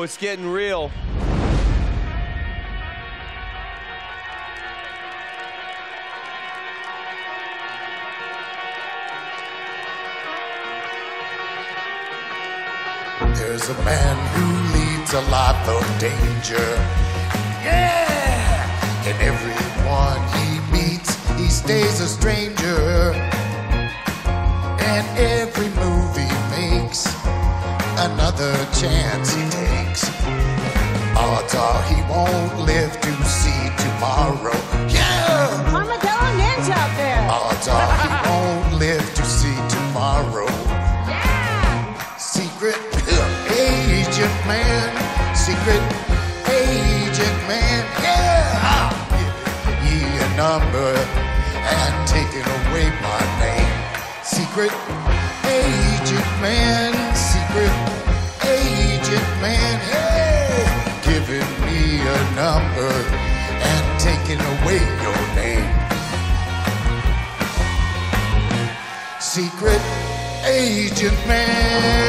oh, it's getting real. There's a man who leads a life of danger. Yeah! And everyone he meets, he stays a stranger. And every move he makes, another chance he won't live to see tomorrow. Yeah! Armadillo Ninja out there. Ah, Odds are he won't live to see tomorrow. Yeah. Secret agent man, secret agent man, yeah. Ah, Give ye a number and taking away my name. Secret agent man, secret agent man, yeah. And taking away your name. Secret agent man.